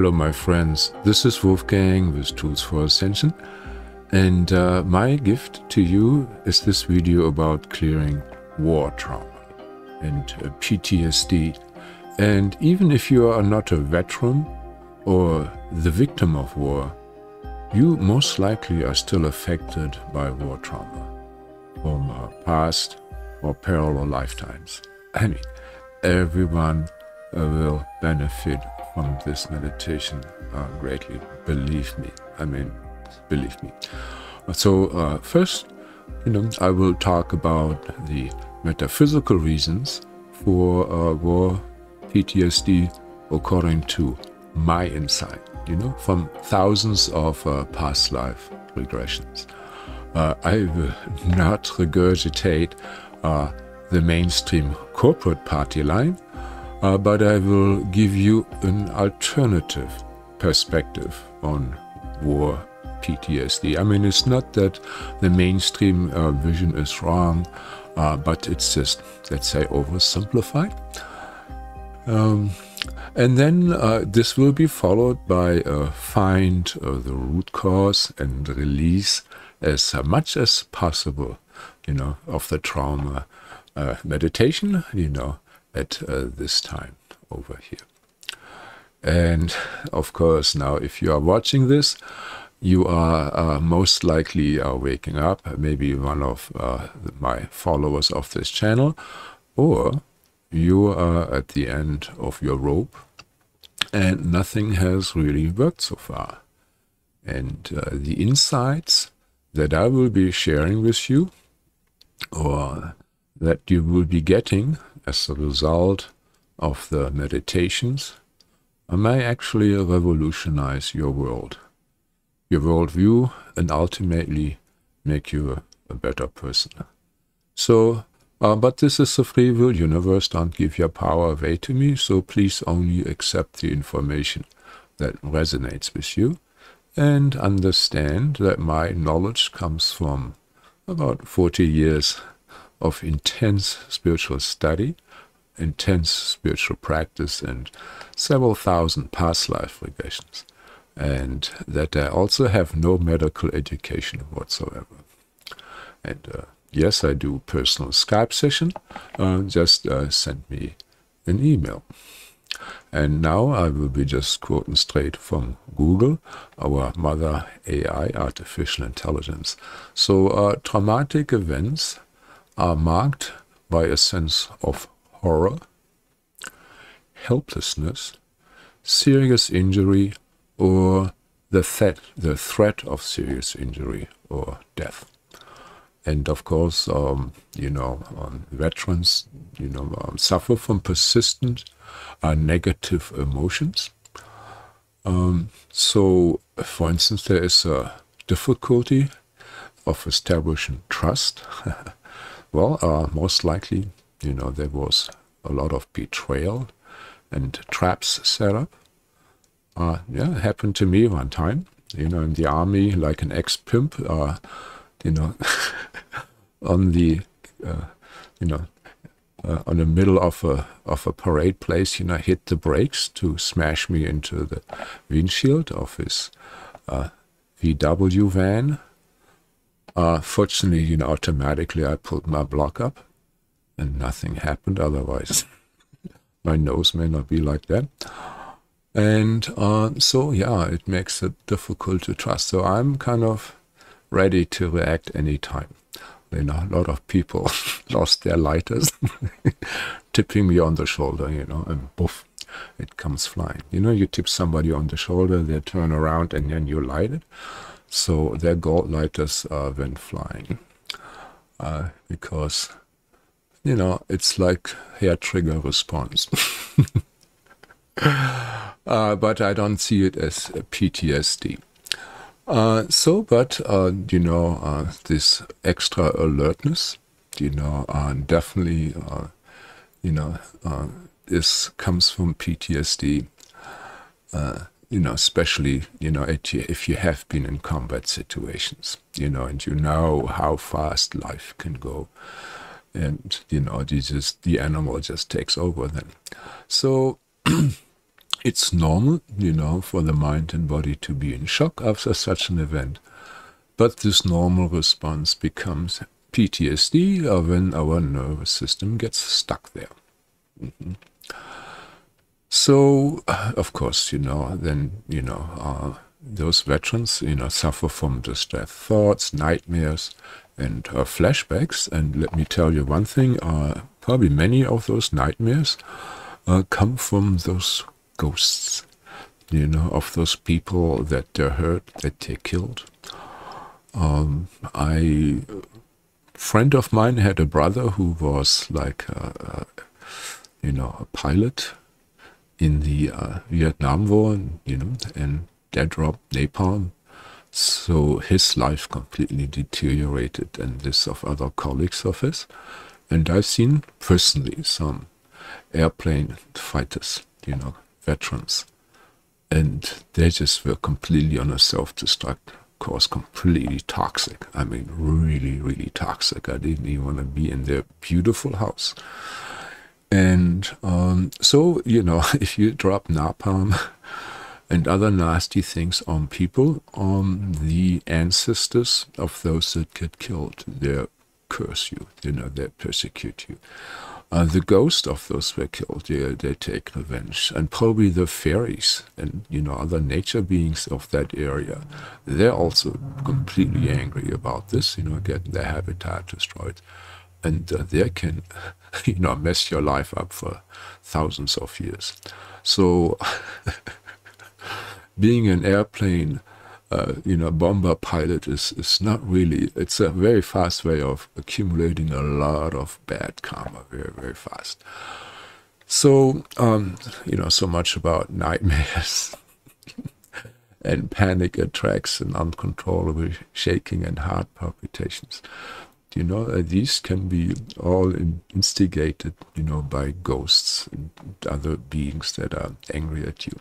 Hello, my friends. This is Wolfgang with Tools for Ascension. And uh, my gift to you is this video about clearing war trauma and uh, PTSD. And even if you are not a veteran or the victim of war, you most likely are still affected by war trauma from uh, past or parallel lifetimes. I mean, everyone uh, will benefit from this meditation uh, greatly. Believe me. I mean, believe me. So uh, first, you know, I will talk about the metaphysical reasons for uh, war PTSD according to my insight. You know, from thousands of uh, past life regressions. Uh, I will not regurgitate uh, the mainstream corporate party line uh, but I will give you an alternative perspective on war PTSD. I mean, it's not that the mainstream uh, vision is wrong, uh, but it's just, let's say, oversimplified. Um, and then uh, this will be followed by find uh, the root cause and release as much as possible, you know, of the trauma. Uh, meditation, you know, at uh, this time over here. And of course, now if you are watching this, you are uh, most likely uh, waking up, maybe one of uh, my followers of this channel, or you are at the end of your rope and nothing has really worked so far. And uh, the insights that I will be sharing with you, or that you will be getting as a result of the meditations I may actually revolutionize your world, your worldview, and ultimately make you a, a better person. So, uh, but this is a free will universe. Don't give your power away to me. So please only accept the information that resonates with you and understand that my knowledge comes from about 40 years of intense spiritual study, intense spiritual practice, and several thousand past life regressions, and that I also have no medical education whatsoever. And uh, yes, I do personal Skype session. Uh, just uh, send me an email. And now I will be just quoting straight from Google, our mother AI, artificial intelligence. So uh, traumatic events are marked by a sense of horror, helplessness, serious injury, or the threat, the threat of serious injury or death. And of course, um, you know, um, veterans, you know, um, suffer from persistent uh, negative emotions. Um, so, for instance, there is a difficulty of establishing trust Well, uh, most likely, you know, there was a lot of betrayal and traps set up. Uh, yeah, happened to me one time, you know, in the army, like an ex-pimp, uh, you know, on the, uh, you know, uh, on the middle of a of a parade place, you know, hit the brakes to smash me into the windshield of his uh, VW van, uh, fortunately, you know, automatically I pulled my block up and nothing happened. Otherwise, my nose may not be like that. And uh, so, yeah, it makes it difficult to trust. So I'm kind of ready to react anytime. You know, a lot of people lost their lighters, tipping me on the shoulder, you know, and poof, it comes flying. You know, you tip somebody on the shoulder, they turn around and then you light it. So their lighters uh, went flying uh, because, you know, it's like hair trigger response. uh, but I don't see it as PTSD. Uh, so, but, uh, you know, uh, this extra alertness, you know, definitely, you know, this comes from PTSD you know, especially, you know, if you have been in combat situations, you know, and you know how fast life can go. And, you know, you just, the animal just takes over then. So, it's normal, you know, for the mind and body to be in shock after such an event. But this normal response becomes PTSD or when our nervous system gets stuck there. Mm -hmm. So, of course, you know, then, you know, uh, those veterans, you know, suffer from distressed thoughts, nightmares, and uh, flashbacks. And let me tell you one thing, uh, probably many of those nightmares uh, come from those ghosts, you know, of those people that they hurt, that they killed. Um, I, friend of mine had a brother who was like, a, a, you know, a pilot in the uh, Vietnam War, you know, and they dropped napalm. So his life completely deteriorated and this of other colleagues of his. And I've seen personally some airplane fighters, you know, veterans. And they just were completely on a self-destruct course, completely toxic. I mean, really, really toxic. I didn't even want to be in their beautiful house. And um, so, you know, if you drop napalm and other nasty things on people, on the ancestors of those that get killed, they curse you, you know, they persecute you. Uh, the ghost of those who were killed, they, they take revenge. And probably the fairies and, you know, other nature beings of that area, they're also completely angry about this, you know, getting their habitat destroyed. And uh, they can, you know, mess your life up for thousands of years. So being an airplane, uh, you know, bomber pilot is, is not really, it's a very fast way of accumulating a lot of bad karma very, very fast. So, um, you know, so much about nightmares and panic attacks and uncontrollable shaking and heart palpitations. You know, uh, these can be all in instigated, you know, by ghosts and other beings that are angry at you.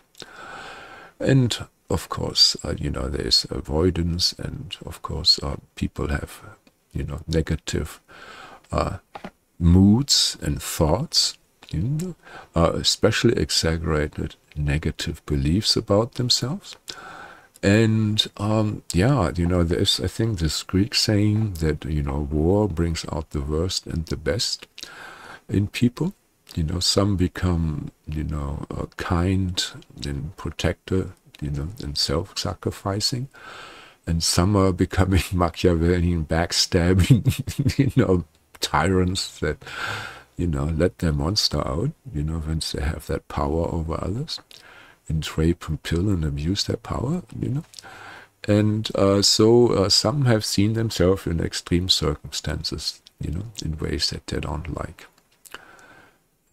And of course, uh, you know, there's avoidance, and of course, uh, people have, you know, negative uh, moods and thoughts, you know, uh, especially exaggerated negative beliefs about themselves. And um, yeah, you know, there's, I think, this Greek saying that, you know, war brings out the worst and the best in people you know, some become, you know, uh, kind and protector, you know, and self-sacrificing. And some are becoming Machiavellian, backstabbing, you know, tyrants that, you know, let their monster out, you know, once they have that power over others and rape and pill and abuse their power, you know. And uh, so uh, some have seen themselves in extreme circumstances, you know, in ways that they don't like.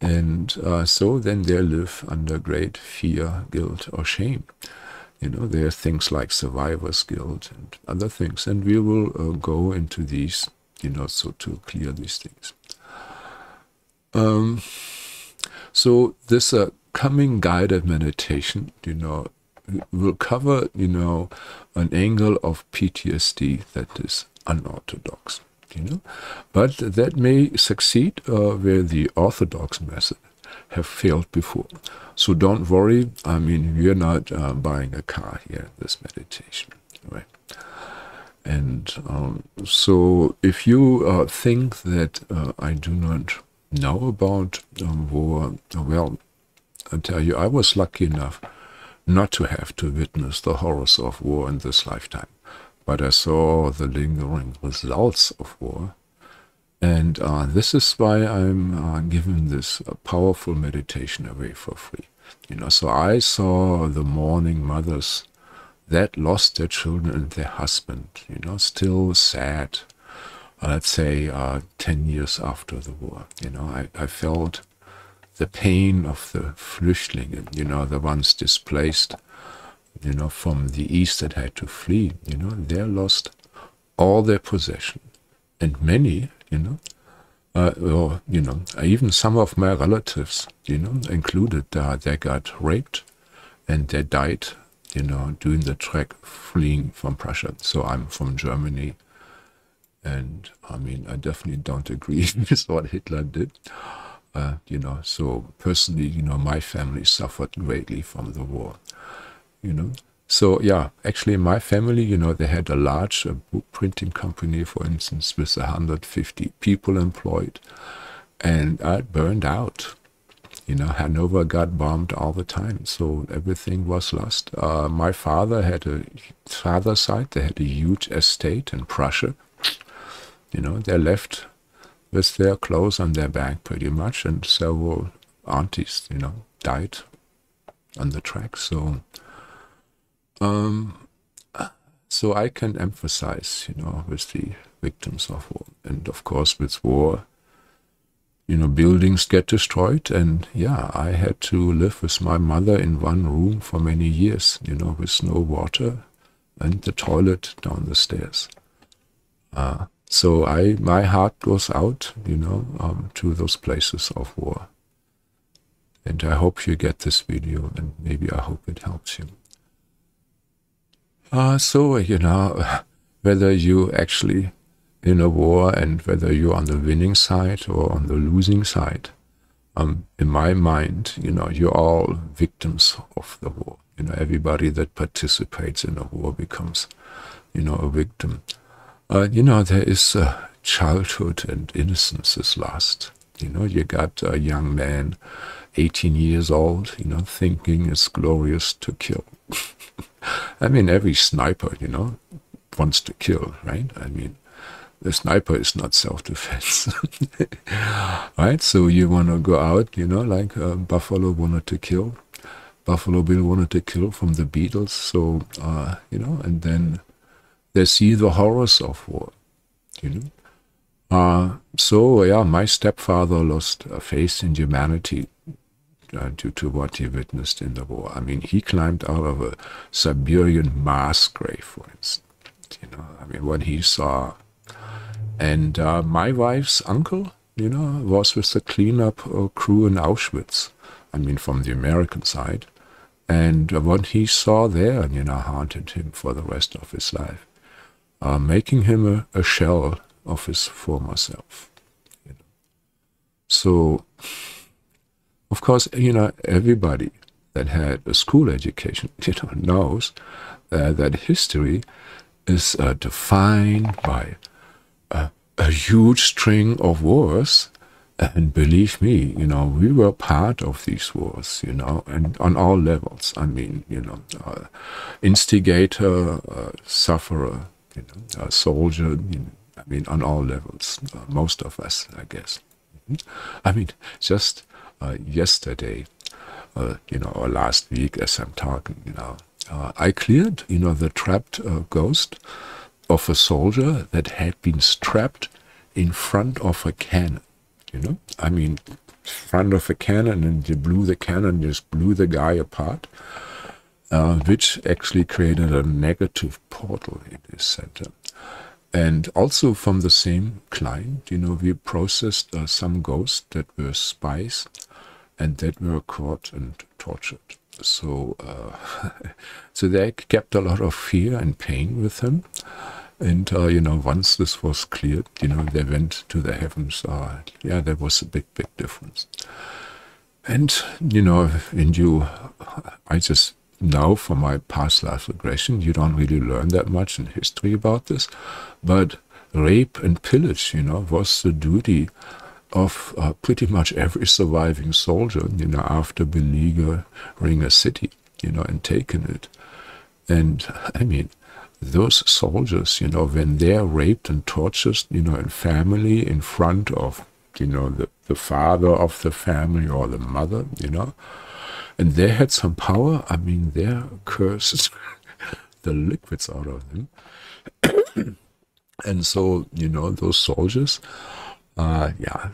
And uh, so then they live under great fear, guilt, or shame. You know, there are things like survivor's guilt and other things, and we will uh, go into these, you know, so to clear these things. Um, so this uh, coming guided meditation, you know, will cover, you know, an angle of PTSD that is unorthodox you know. But that may succeed uh, where the orthodox method have failed before. So don't worry. I mean, you're not uh, buying a car here this meditation, right? And um, so if you uh, think that uh, I do not know about um, war, well, I tell you, I was lucky enough not to have to witness the horrors of war in this lifetime but I saw the lingering results of war. And uh, this is why I'm uh, giving this uh, powerful meditation away for free. You know, so I saw the mourning mothers that lost their children and their husband, you know, still sad, uh, let's say uh, 10 years after the war. You know, I, I felt the pain of the Flüchtlinge, you know, the ones displaced you know, from the east that had to flee, you know, they lost all their possession. And many, you know, uh, or, you know, even some of my relatives, you know, included, uh, they got raped and they died, you know, doing the trek fleeing from Prussia. So I'm from Germany. And I mean, I definitely don't agree with what Hitler did. Uh, you know, so personally, you know, my family suffered greatly from the war. You know, so yeah, actually, my family, you know, they had a large uh, book printing company, for instance, with 150 people employed, and I burned out. You know, Hanover got bombed all the time, so everything was lost. Uh, my father had a father side; they had a huge estate in Prussia. You know, they left with their clothes on their back pretty much, and several aunties, you know, died on the track. So um, so I can emphasize, you know, with the victims of war. And of course, with war, you know, buildings get destroyed. And yeah, I had to live with my mother in one room for many years, you know, with no water and the toilet down the stairs. Uh, so I, my heart goes out, you know, um, to those places of war. And I hope you get this video and maybe I hope it helps you. Uh, so, you know, whether you actually in a war and whether you're on the winning side or on the losing side, um, in my mind, you know, you're all victims of the war. You know, everybody that participates in a war becomes, you know, a victim. Uh, you know, there is uh, childhood and innocence is lost. You know, you got a young man, 18 years old, you know, thinking it's glorious to kill. I mean, every sniper, you know, wants to kill, right? I mean, the sniper is not self-defense, right? So you want to go out, you know, like uh, Buffalo wanted to kill. Buffalo Bill wanted to kill from the Beatles. So, uh, you know, and then they see the horrors of war, you know. Uh, so, yeah, my stepfather lost a faith in humanity uh, due to what he witnessed in the war. I mean, he climbed out of a Siberian mass grave, for instance. You know, I mean, what he saw. And uh, my wife's uncle, you know, was with the cleanup uh, crew in Auschwitz. I mean, from the American side. And what he saw there, you know, haunted him for the rest of his life, uh, making him a, a, shell of his former self. You know. So of course, you know, everybody that had a school education, you know, knows uh, that history is uh, defined by a, a huge string of wars. And believe me, you know, we were part of these wars, you know, and on all levels. I mean, you know, uh, instigator, uh, sufferer, you know, a soldier, you know, I mean, on all levels, uh, most of us, I guess. Mm-hmm. I mean, just uh, yesterday, uh, you know, or last week as I'm talking, you know, uh, I cleared, you know, the trapped ghost of a soldier that had been strapped in front of a cannon. You know, I mean, front of a cannon, and you blew the cannon, just blew the guy apart, uh, which actually created a negative portal in this center. And also from the same client, you know, we processed uh, some ghosts that were spies and that were caught and tortured. So, uh, so they kept a lot of fear and pain with him. And, uh, you know, once this was cleared, you know, they went to the heavens. Uh, yeah, there was a big, big difference. And, you know, and you, I just know from my past life regression, you don't really learn that much in history about this. But rape and pillage, you know, was the duty of uh, pretty much every surviving soldier, you know, after beleaguering a city, you know, and taking it. And I mean, those soldiers, you know, when they're raped and tortured, you know, in family, in front of, you know, the, the father of the family or the mother, you know, and they had some power, I mean, their curses, the liquids out of them. and so, you know, those soldiers, uh, yeah,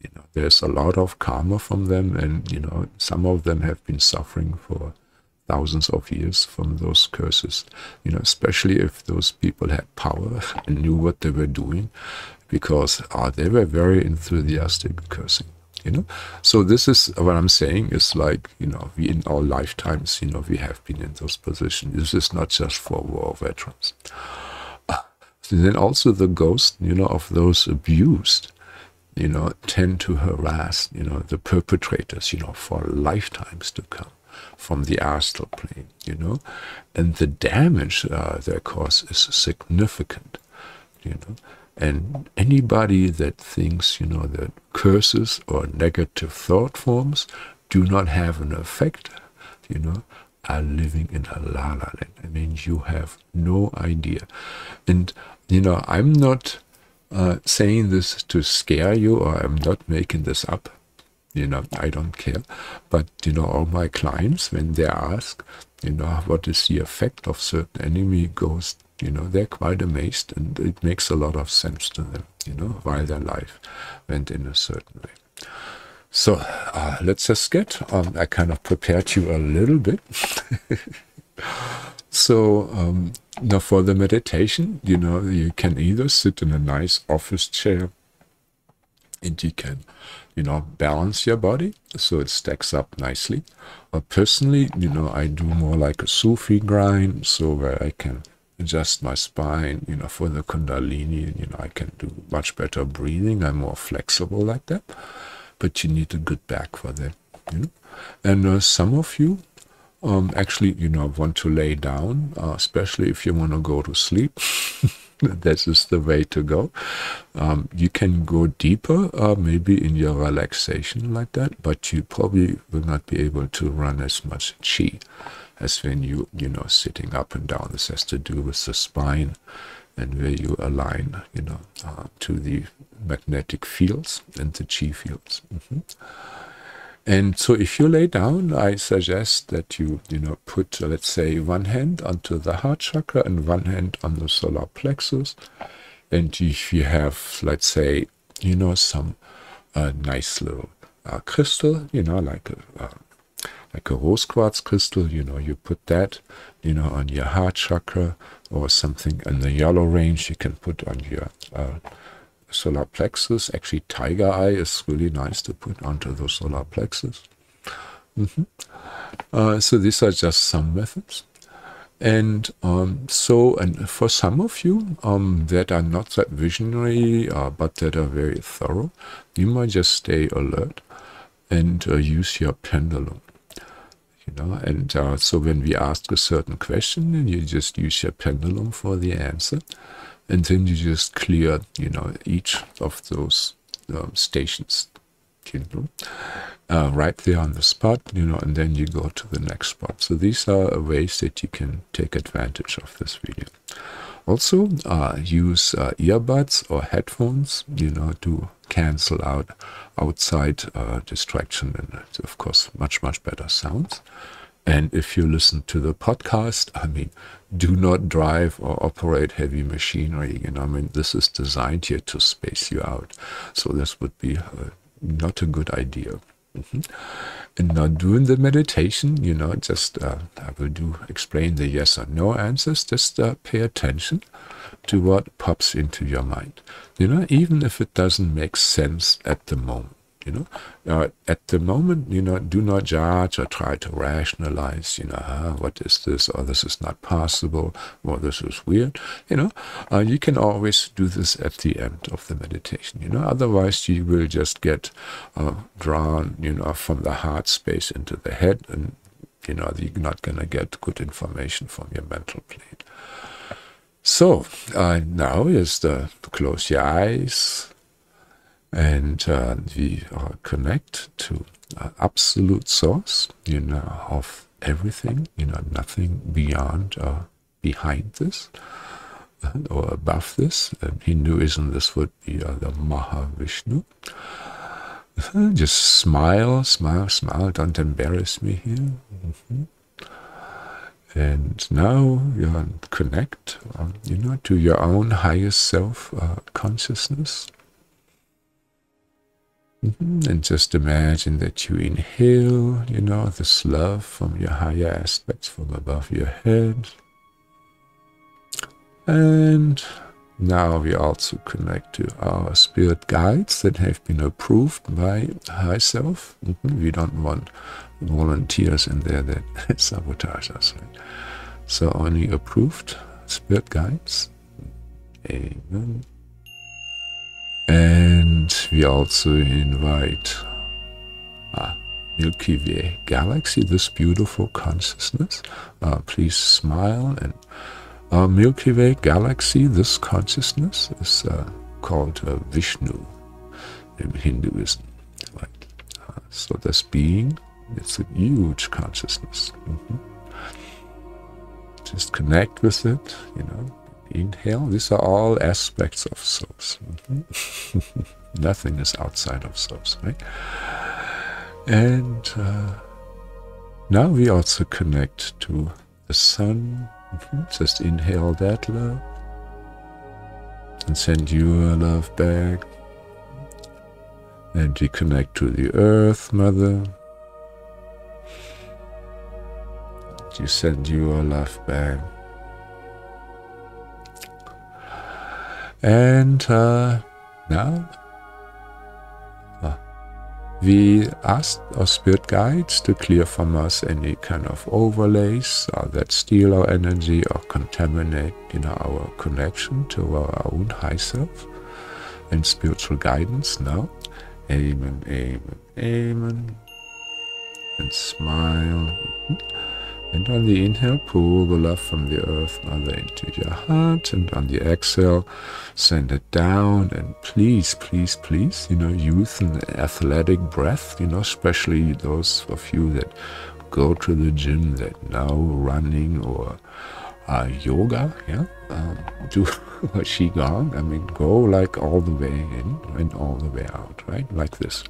you know, there's a lot of karma from them, and you know, some of them have been suffering for thousands of years from those curses. You know, especially if those people had power and knew what they were doing, because uh, they were very enthusiastic cursing. You know, so this is what I'm saying is like you know, we in our lifetimes, you know, we have been in those positions. This is not just for war veterans. Uh, then also the ghost, you know, of those abused you know, tend to harass, you know, the perpetrators, you know, for lifetimes to come from the astral plane, you know, and the damage uh, they cause is significant, you know. And anybody that thinks, you know, that curses or negative thought forms do not have an effect, you know, are living in a la la land. I mean, you have no idea. And, you know, I'm not uh, saying this to scare you or I'm not making this up. You know, I don't care. But, you know, all my clients, when they ask, you know, what is the effect of certain enemy ghosts, you know, they're quite amazed and it makes a lot of sense to them, you know, why their life went in a certain way. So uh, let's just get um, I kind of prepared you a little bit. so um, now for the meditation, you know, you can either sit in a nice office chair and you can, you know, balance your body so it stacks up nicely. Or personally, you know, I do more like a Sufi grind, so where I can adjust my spine, you know, for the Kundalini, you know, I can do much better breathing. I'm more flexible like that but you need a good back for that. You know? And uh, some of you um, actually, you know, want to lay down, uh, especially if you want to go to sleep. this is the way to go. Um, you can go deeper, uh, maybe in your relaxation like that, but you probably will not be able to run as much chi as when you, you know, sitting up and down. This has to do with the spine and where you align, you know, uh, to the magnetic fields and the chi fields. Mm -hmm. And so if you lay down, I suggest that you, you know, put, uh, let's say, one hand onto the heart chakra and one hand on the solar plexus. And if you have, let's say, you know, some uh, nice little uh, crystal, you know, like a, uh, like a rose quartz crystal, you know, you put that, you know, on your heart chakra or something in the yellow range you can put on your uh, solar plexus. Actually, tiger eye is really nice to put onto the solar plexus. Mm -hmm. uh, so these are just some methods. And um, so, and for some of you um, that are not that visionary, uh, but that are very thorough, you might just stay alert and uh, use your pendulum you know and uh, so when we ask a certain question and you just use your pendulum for the answer and then you just clear you know each of those um, stations you know uh, right there on the spot you know and then you go to the next spot. So these are ways that you can take advantage of this video. Also uh, use uh, earbuds or headphones you know to cancel out outside uh, distraction and of course much much better sounds. And if you listen to the podcast i mean do not drive or operate heavy machinery. You know i mean this is designed here to space you out. So this would be uh, not a good idea Mm -hmm. And now during the meditation, you know, just uh, I will do explain the yes or no answers. Just uh, pay attention to what pops into your mind. You know, even if it doesn't make sense at the moment. You know, uh, at the moment, you know, do not judge or try to rationalize, you know, ah, what is this, or this is not possible, or this is weird. You know, uh, you can always do this at the end of the meditation. You know, otherwise you will just get uh, drawn, you know, from the heart space into the head, and you know, you're not going to get good information from your mental plane. So uh, now is the to close your eyes and uh, we uh, connect to uh, absolute source, you know, of everything, you know, nothing beyond or uh, behind this uh, or above this. In Hinduism, this would be uh, the Mahavishnu. Just smile, smile, smile. Don't embarrass me here. Mm -hmm. And now you connect, um, you know, to your own highest self consciousness. Mm-hmm. And just imagine that you inhale, you know, this love from your higher aspects from above your head. And now we also connect to our spirit guides that have been approved by High Self. Mm-hmm. We don't want volunteers in there that sabotage us. Right? So only approved spirit guides. Amen. And we also invite uh, Milky Way galaxy, this beautiful consciousness. Uh, please smile and our Milky Way galaxy, this consciousness is uh, called uh, Vishnu in Hinduism. Right? Uh, so this being, it's a huge consciousness. Mm -hmm. Just connect with it, you know. Inhale. These are all aspects of souls. Mm -hmm. Nothing is outside of souls, right? And uh, now we also connect to the sun. Just inhale that love and send your love back. And we connect to the earth, mother. You send your love back. And uh, now we asked our spirit guides to clear from us any kind of overlays uh, that steal our energy or contaminate you know, our connection to our own high self and spiritual guidance now. Amen, amen, amen. And smile. Mm -hmm. And on the inhale, pull the love from the earth mother into your heart. And on the exhale, send it down. And please, please, please, you know, use an athletic breath, you know, especially those of you that go to the gym that now running or uh, yoga, yeah, um, do a qigong. I mean, go like all the way in and all the way out, right? Like this.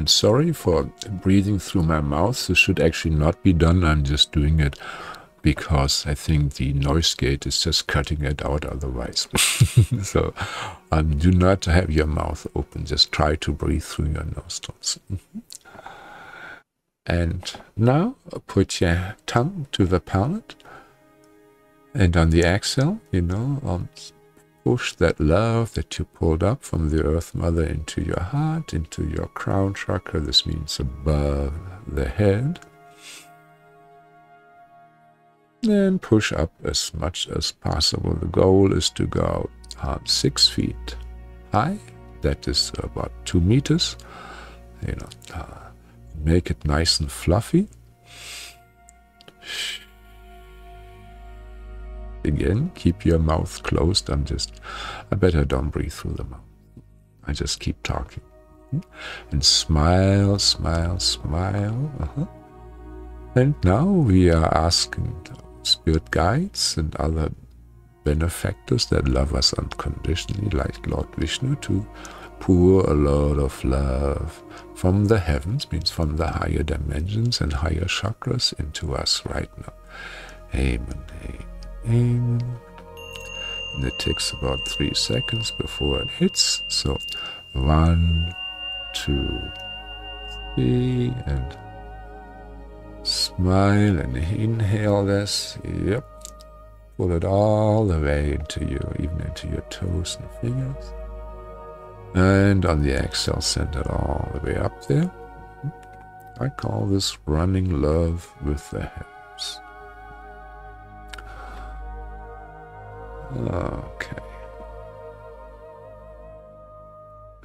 I'm sorry for breathing through my mouth. This should actually not be done. I'm just doing it because I think the noise gate is just cutting it out otherwise. so um, do not have your mouth open. Just try to breathe through your nostrils. and now put your tongue to the palate. And on the exhale, you know, um, push that love that you pulled up from the Earth Mother into your heart, into your crown chakra. This means above the head. And push up as much as possible. The goal is to go um, six feet high. That is about two meters. You know, uh, make it nice and fluffy. Again, keep your mouth closed. I'm just, I better don't breathe through the mouth. I just keep talking. And smile, smile, smile. Uh -huh. And now we are asking spirit guides and other benefactors that love us unconditionally, like Lord Vishnu, to pour a lot of love from the heavens, means from the higher dimensions and higher chakras into us right now. Amen. Amen aim. And it takes about three seconds before it hits. So one, two, three, and smile and inhale this. Yep. Pull it all the way into you, even into your toes and fingers. And on the exhale, send it all the way up there. I call this running love with the hips. Okay.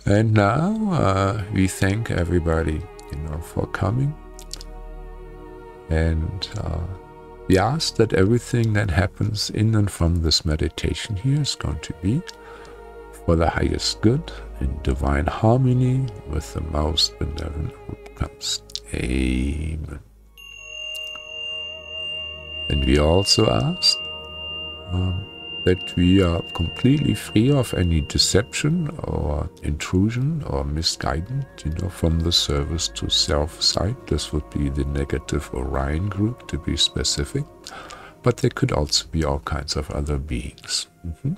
And now uh, we thank everybody, you know, for coming. And uh, we ask that everything that happens in and from this meditation here is going to be for the highest good in divine harmony with the most benevolent outcomes. Amen. And we also ask um, that we are completely free of any deception or intrusion or misguidance, you know, from the service to self side. This would be the negative Orion group to be specific. But there could also be all kinds of other beings. Mm -hmm.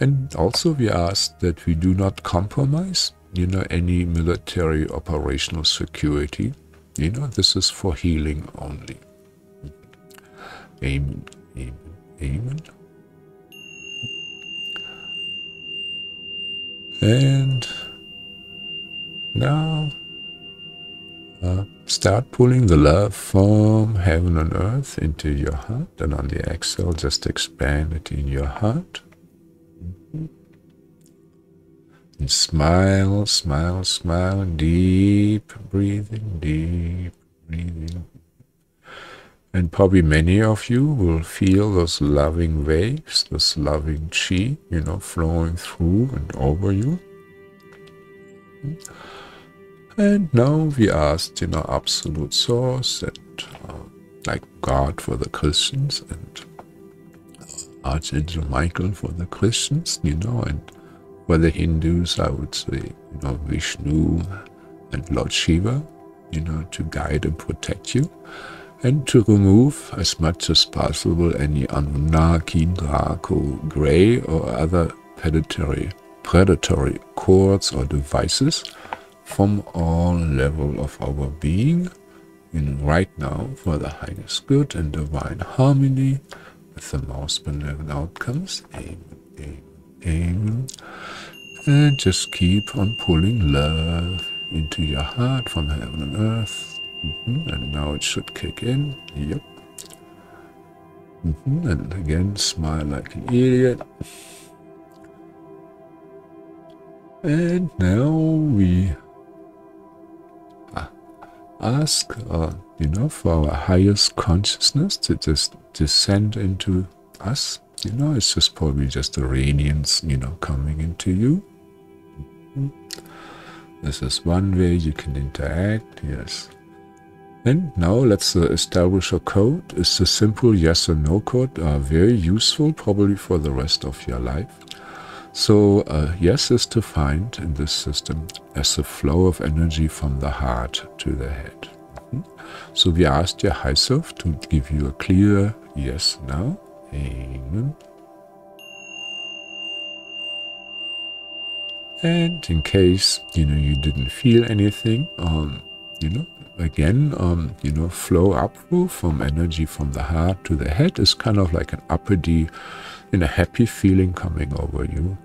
And also we ask that we do not compromise, you know, any military operational security. You know, this is for healing only. Amen. Amen. Amen. And now uh, start pulling the love from heaven and earth into your heart. And on the exhale, just expand it in your heart. Mm-hmm. And smile, smile, smile, deep breathing, deep breathing. And probably many of you will feel those loving waves, this loving chi, you know, flowing through and over you. And now we ask, you know, absolute source and uh, like God for the Christians and uh, Archangel Michael for the Christians, you know, and for the Hindus, I would say, you know, Vishnu and Lord Shiva, you know, to guide and protect you and to remove as much as possible any Anunnaki, Draco, Grey or other predatory, predatory cords or devices from all level of our being in right now for the highest good and divine harmony with the most benevolent outcomes. Amen, amen, amen. And just keep on pulling love into your heart from heaven and earth. Mm -hmm. And now it should kick in. Yep. Mm -hmm. And again, smile like an idiot. And now we ask, uh, you know, for our highest consciousness to just descend into us. You know, it's just probably just the radiance, you know, coming into you. Mm-hmm. This is one way you can interact, yes. And now let's uh, establish a code. It's a simple yes or no code, uh, very useful probably for the rest of your life. So uh, yes is defined in this system as the flow of energy from the heart to the head. Mm -hmm. So we asked your high self to give you a clear yes now. Amen. And in case, you know, you didn't feel anything, um, you know, again, um, you know, flow up through from energy from the heart to the head is kind of like an upper D in a happy feeling coming over you.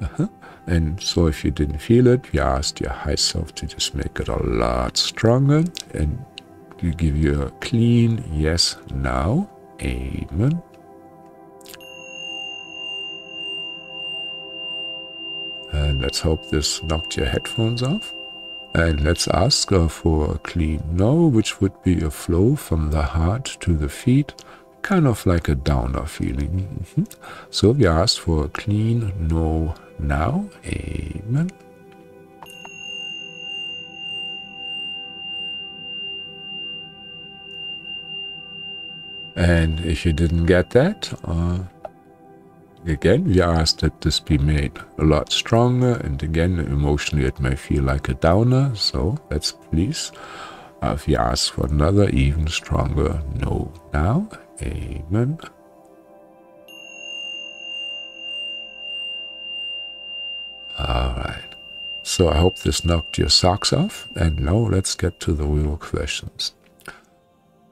Uh -huh. And so if you didn't feel it, we asked your high self to just make it a lot stronger and to give you a clean yes now. Amen. And let's hope this knocked your headphones off. And let's ask uh, for a clean no, which would be a flow from the heart to the feet kind of like a downer feeling. Mm -hmm. So we ask for a clean no now. Amen. And if you didn't get that, uh, again, we ask that this be made a lot stronger. And again, emotionally, it may feel like a downer. So let's please, uh, if you ask for another even stronger no now, Amen. Alright. So I hope this knocked your socks off. And now let's get to the real questions.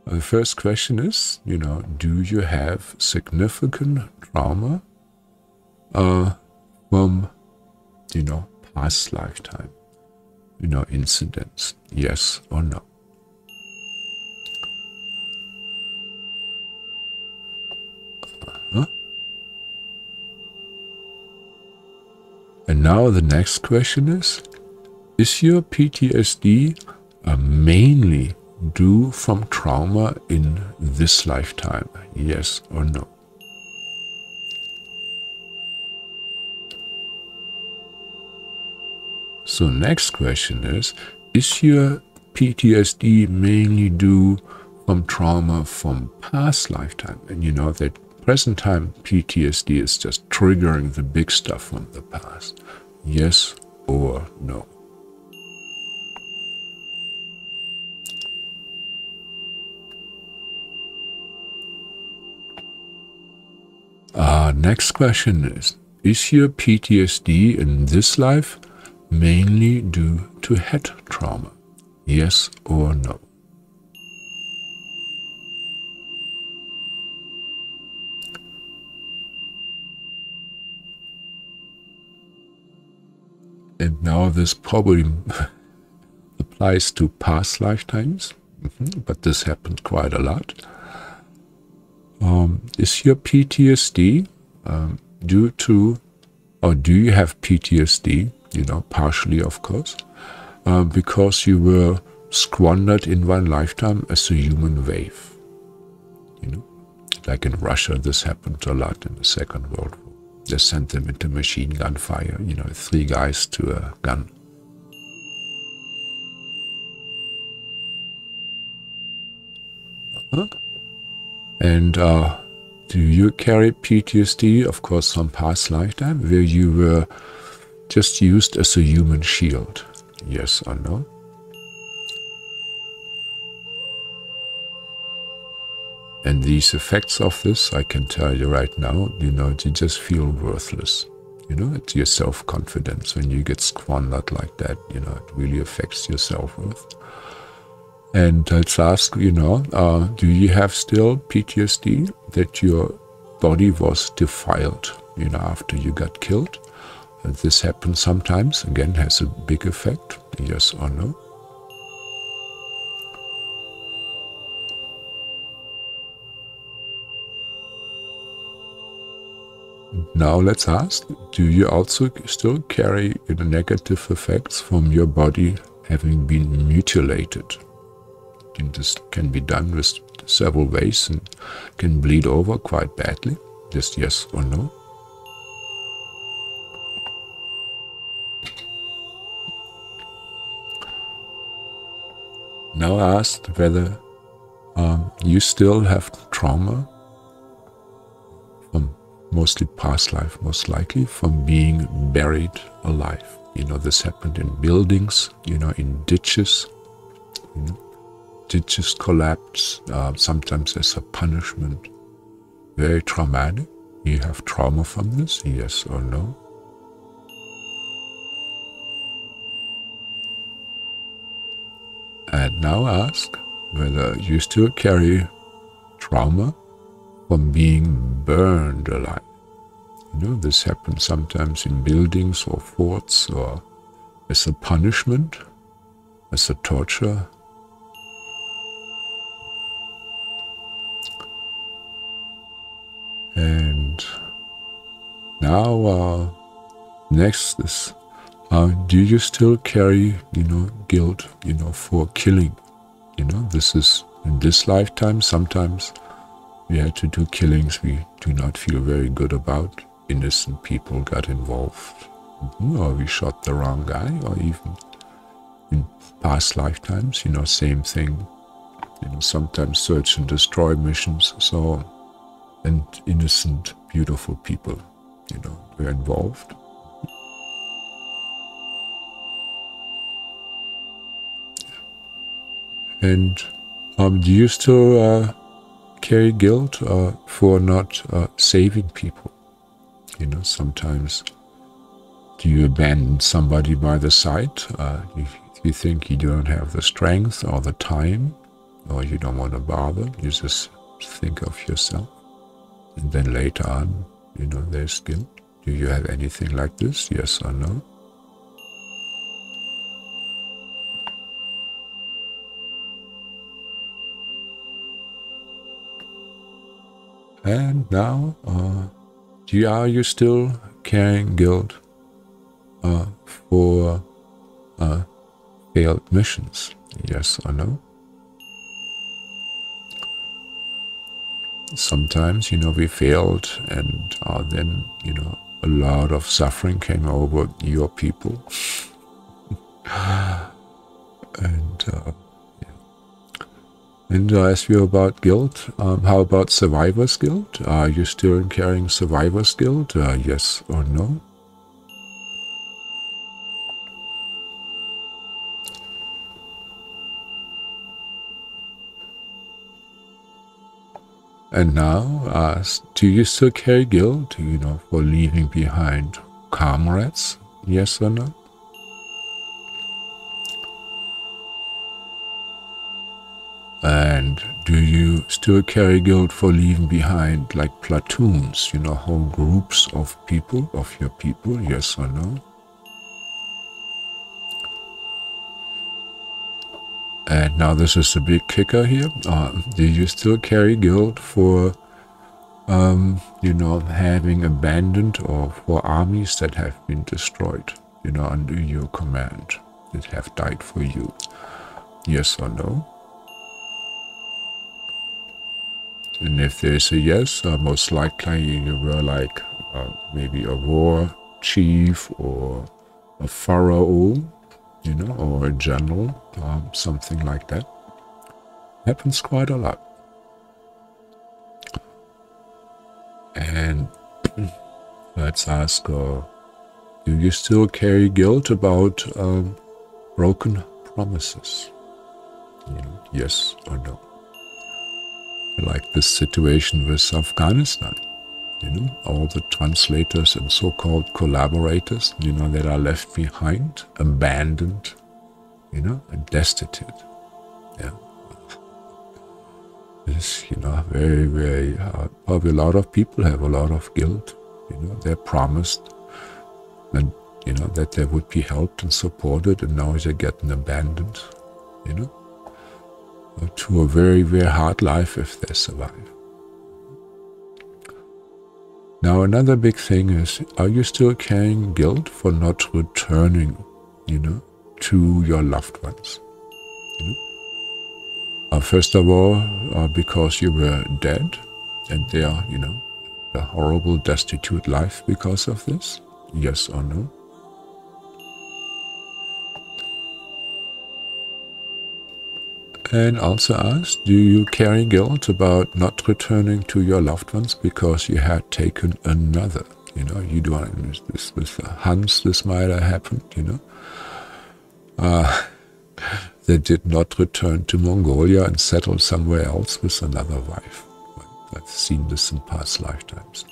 The first question is, you know, do you have significant trauma uh, from, you know, past lifetime, you know, incidents? Yes or no? And now the next question is, is your PTSD uh, mainly due from trauma in this lifetime? Yes or no? So next question is, is your PTSD mainly due from trauma from past lifetime? And you know that present time PTSD is just triggering the big stuff from the past. Yes or no? Uh, next question is, is your PTSD in this life mainly due to head trauma? Yes or no? And now this probably applies to past lifetimes, mm-hmm, but this happened quite a lot. Um, is your PTSD um, due to, or do you have PTSD you know, partially of course, uh, because you were squandered in one lifetime as a human wave? You know, like in Russia, this happened a lot in the Second World War. They sent them into machine gun fire, you know, three guys to a gun. And uh, do you carry PTSD? Of course, some past lifetime where you were just used as a human shield. Yes or no? And these effects of this, I can tell you right now, you know, you just feel worthless. You know, it's your self-confidence when you get squandered like that, you know, it really affects your self-worth. And let's ask, you know, uh, do you have still PTSD that your body was defiled, you know, after you got killed? And this happens sometimes, again, has a big effect, yes or no? Now let's ask, do you also still carry the negative effects from your body having been mutilated? And this can be done with several ways and can bleed over quite badly. Just yes or no. Now asked whether um, you still have trauma from mostly past life, most likely, from being buried alive. You know, this happened in buildings, you know, in ditches. You know, ditches collapse, uh, sometimes as a punishment. Very traumatic. You have trauma from this, yes or no? And now ask whether you still carry trauma from being burned alive. You know, this happens sometimes in buildings or forts or as a punishment, as a torture. And now, uh, next is, uh, do you still carry, you know, guilt, you know, for killing? You know, this is in this lifetime, sometimes we had to do killings we do not feel very good about. Innocent people got involved, mm-hmm. or we shot the wrong guy, or even in past lifetimes, you know, same thing. You know, sometimes search and destroy missions, so and innocent, beautiful people, you know, were involved. And um, do you still uh, carry guilt uh, for not uh, saving people. You know, sometimes do you abandon somebody by the side? Uh, you, you think you don't have the strength or the time, or you don't want to bother. You just think of yourself. And then later on, you know, there's guilt. Do you have anything like this? Yes or no? And now, uh, are you still carrying guilt uh, for uh, failed missions? Yes or no? Sometimes, you know, we failed and uh, then, you know, a lot of suffering came over your people. and uh, and I asked you about guilt. Um, how about survivor's guilt? Are you still carrying survivor's guilt? Uh, yes or no? And now, uh, do you still carry guilt, you know, for leaving behind comrades? Yes or no? And do you still carry guilt for leaving behind like platoons, you know, whole groups of people, of your people, yes or no? And now this is the big kicker here. Uh, do you still carry guilt for, um, you know, having abandoned or for armies that have been destroyed, you know, under your command, that have died for you? Yes or no? And if there's a yes, uh, most likely you were like uh, maybe a war chief or a pharaoh, you know, or a general, um, something like that. Happens quite a lot. And let's ask, uh, do you still carry guilt about um, broken promises? You know, yes or no? Like this situation with Afghanistan you know, all the translators and so-called collaborators, you know, that are left behind, abandoned, you know, and destitute. Yeah. It's, you know, very, very hard. Probably a lot of people have a lot of guilt. You know, they're promised and, you know, that they would be helped and supported and now they're getting abandoned, you know, to a very, very hard life if they survive. Now, another big thing is, are you still carrying guilt for not returning, you know, to your loved ones? You know? uh, first of all, uh, because you were dead and they are, you know, a horrible, destitute life because of this? Yes or no? And also asked, do you carry guilt about not returning to your loved ones because you had taken another? You know, you don't, this, with Huns, this might have happened, you know. Uh, they did not return to Mongolia and settle somewhere else with another wife. I've seen this in past lifetimes.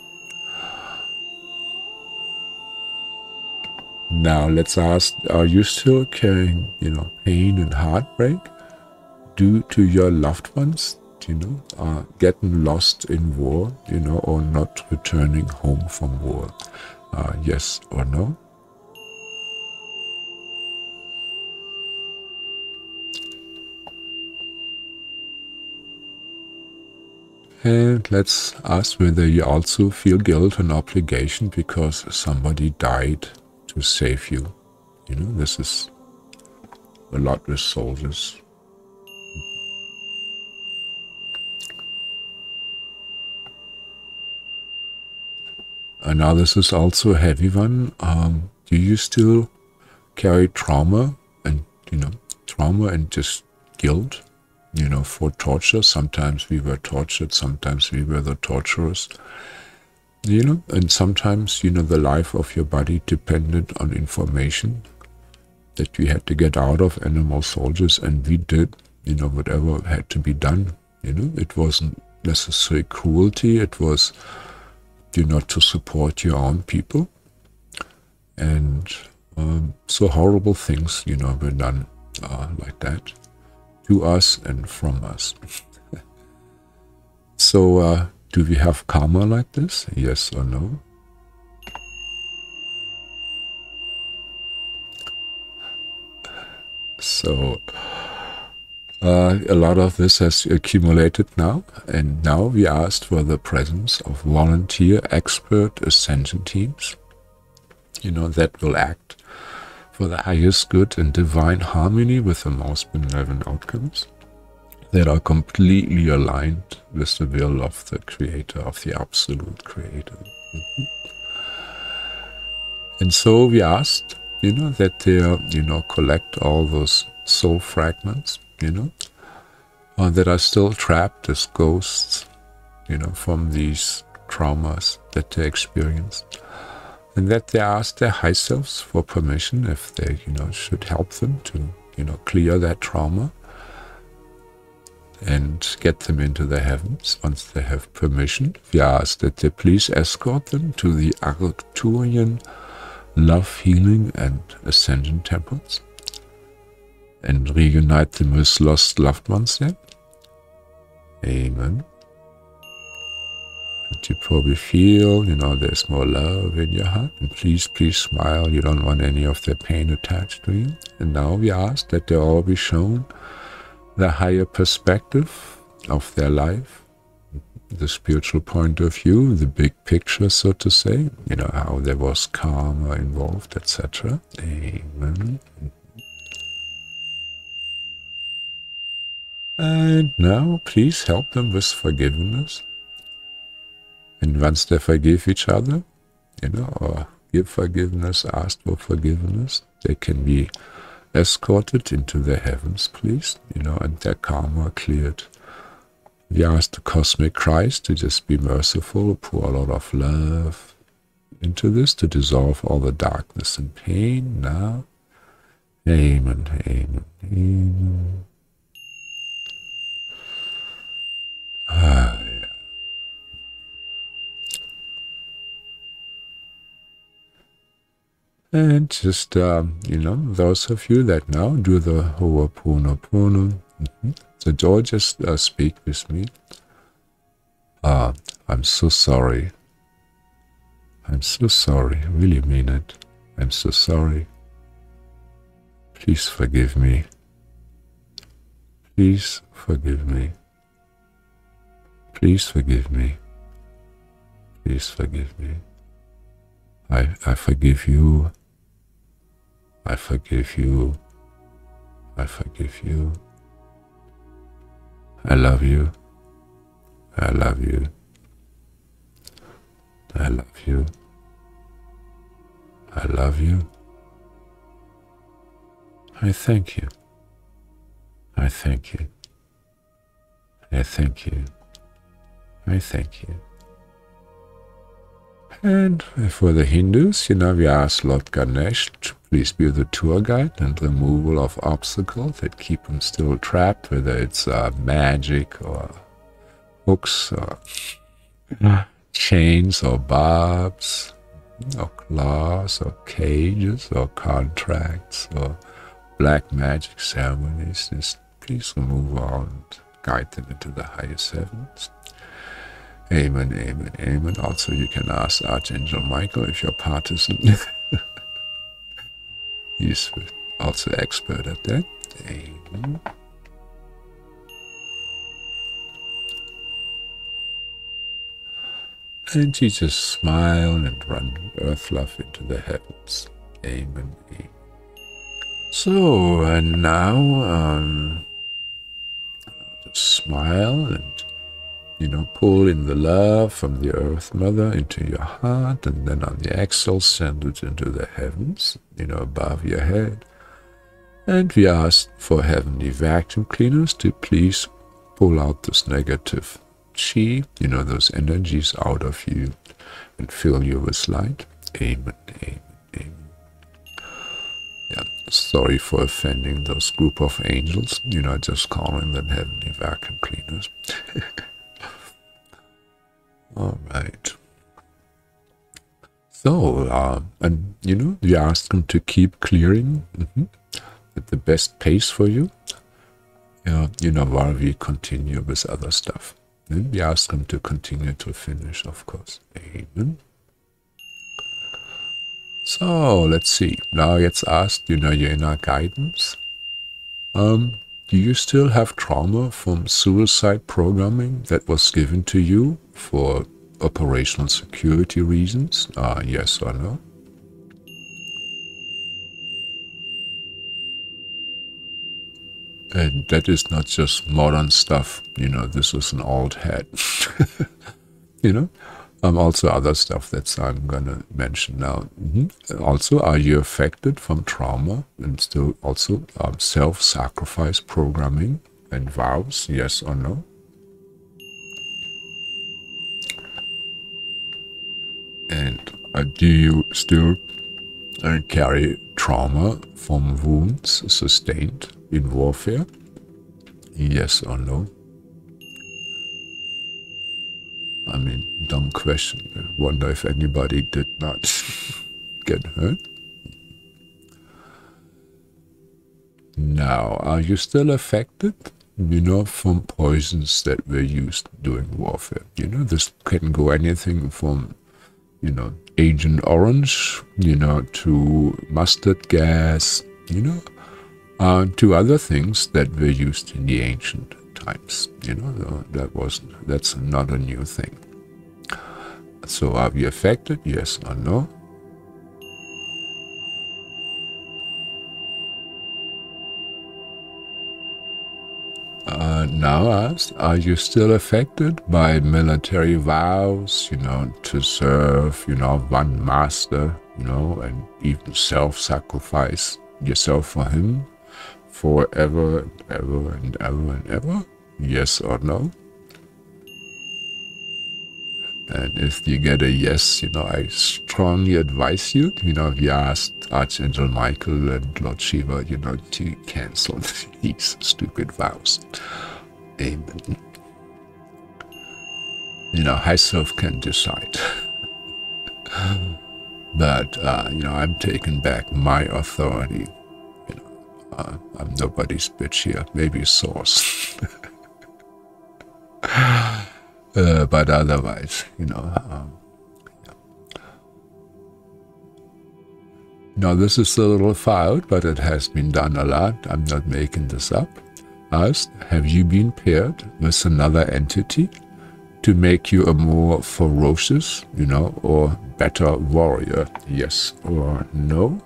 Now let's ask, are you still carrying, you know, pain and heartbreak? Due to your loved ones, you know, are getting lost in war, you know, or not returning home from war? Uh, yes or no? And let's ask whether you also feel guilt and obligation because somebody died to save you. You know, this is a lot with soldiers. Now this is also a heavy one. Um, do you still carry trauma and, you know, trauma and just guilt, you know, for torture? Sometimes we were tortured, sometimes we were the torturers. You know, and sometimes, you know, the life of your body depended on information that we had to get out of animal soldiers, and we did, you know, whatever had to be done. You know, it wasn't necessarily cruelty, it was you know, to support your own people. And um, so horrible things, you know, were done uh, like that to us and from us. so, uh, do we have karma like this? Yes or no? So, uh, a lot of this has accumulated now, and now we asked for the presence of volunteer expert ascension teams, you know, that will act for the highest good and divine harmony with the most benevolent outcomes that are completely aligned with the will of the creator, of the absolute creator. Mm -hmm. And so we asked, you know, that they, you know, collect all those soul fragments you know, uh, that are still trapped as ghosts, you know, from these traumas that they experienced. And that they ask their high selves for permission if they, you know, should help them to, you know, clear that trauma and get them into the heavens once they have permission. We ask that they please escort them to the Arcturian love, healing, and ascension temples and reunite them with lost loved ones there. Amen. And you probably feel, you know, there's more love in your heart. And please, please smile. You don't want any of their pain attached to you. And now we ask that they all be shown the higher perspective of their life, the spiritual point of view, the big picture, so to say, you know, how there was karma involved, etc. Amen. And now, please help them with forgiveness. And once they forgive each other, you know, or give forgiveness, ask for forgiveness, they can be escorted into the heavens, please, you know, and their karma cleared. We ask the cosmic Christ to just be merciful, pour a lot of love into this to dissolve all the darkness and pain now. Amen, amen, amen. And just, um, you know, those of you that now do the Ho'oponopono, mm -hmm. so don't just uh, speak with me. Ah, I'm so sorry. I'm so sorry. I really mean it. I'm so sorry. Please forgive me. Please forgive me. Please forgive me. Please forgive me. I, I forgive you. I forgive you. I forgive you. I love you. I love you. I love you. I love you. I thank you. I thank you. I thank you. I thank you. And for the Hindus, you know, we ask Lord Ganesh to please be the tour guide and removal of obstacles that keep them still trapped, whether it's uh, magic or hooks or chains or barbs or claws or cages or contracts or black magic ceremonies. Just please remove all and guide them into the highest heavens. Amen, amen, amen. Also, you can ask Archangel Michael if you're partisan. He's also expert at that. Amen. And you just smile and run earth love into the heavens. Amen. amen. So, and now, um, just smile and you know, pull in the love from the earth mother into your heart, and then on the exhale, send it into the heavens, you know, above your head. And we ask for heavenly vacuum cleaners to please pull out this negative chi, you know, those energies out of you and fill you with light. Amen, amen, amen. Yeah, sorry for offending those group of angels, you know, just calling them heavenly vacuum cleaners. All right. So, uh, and you know, you ask them to keep clearing mm -hmm, at the best pace for you. Yeah, you know, while we continue with other stuff. Then we ask them to continue to finish, of course. Amen. So, let's see. Now it's asked, you know, your inner guidance. Um, do you still have trauma from suicide programming that was given to you for operational security reasons? Uh, yes or no? And that is not just modern stuff, you know, this is an old head. you know? Um, also other stuff that I'm going to mention now. Mm -hmm. Also, are you affected from trauma and still also um, self-sacrifice programming and vows, yes or no? And uh, do you still uh, carry trauma from wounds sustained in warfare? Yes or no? I mean, dumb question. Wonder if anybody did not get hurt. Now, are you still affected? You know, from poisons that were used during warfare. You know, this can go anything from, you know, Agent Orange, you know, to mustard gas, you know, uh, to other things that were used in the ancient times. You know, that was that's not a new thing. So are we affected? Yes or no? Uh, now are you still affected by military vows, you know, to serve, you know, one master, you know, and even self-sacrifice yourself for him forever and ever and ever and ever? Yes or no? And if you get a yes, you know, I strongly advise you, you know, we asked Archangel Michael and Lord Shiva, you know, to cancel these stupid vows. Amen. You know, high self can decide. but, uh, you know, I'm taking back my authority. Uh, I'm nobody's bitch here, maybe source. Uh, but otherwise, you know. Um, yeah. Now, this is a little filed, but it has been done a lot. I'm not making this up. Asked, have you been paired with another entity to make you a more ferocious, you know, or better warrior? Yes or no?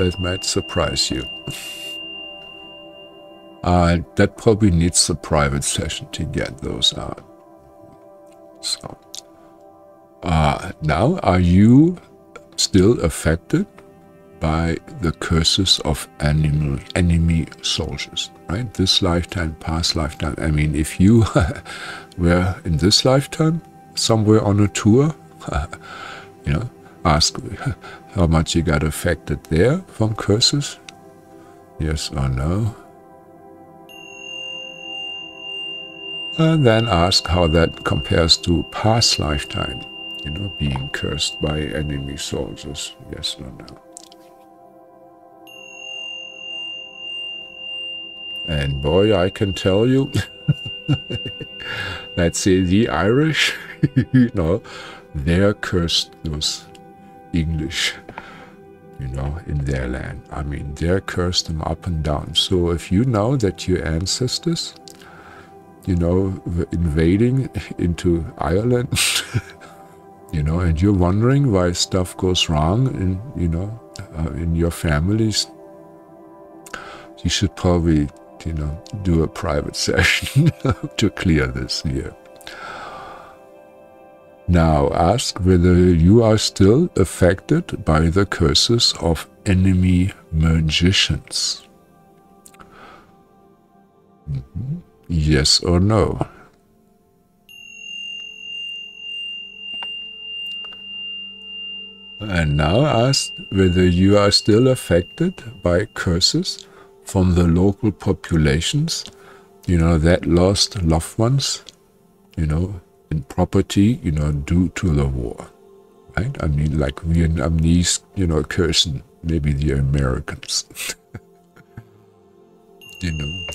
That might surprise you. Uh, that probably needs a private session to get those out. So, uh, now are you still affected by the curses of animal, enemy soldiers, right? This lifetime, past lifetime. I mean, if you were in this lifetime somewhere on a tour, you know, ask how much you got affected there from curses. Yes or no? and then ask how that compares to past lifetime, you know, being cursed by enemy soldiers, yes or no. And boy, I can tell you, let's say the Irish, you know, they're cursed those English, you know, in their land. I mean, they're cursed them up and down. So if you know that your ancestors you know, invading into Ireland, you know, and you're wondering why stuff goes wrong in, you know, uh, in your families, you should probably, you know, do a private session to clear this here. Now ask whether you are still affected by the curses of enemy magicians. Mm -hmm. Yes or no? And now ask whether you are still affected by curses from the local populations, you know, that lost loved ones, you know, in property, you know, due to the war, right? I mean, like Vietnamese, you know, cursing maybe the Americans, you know,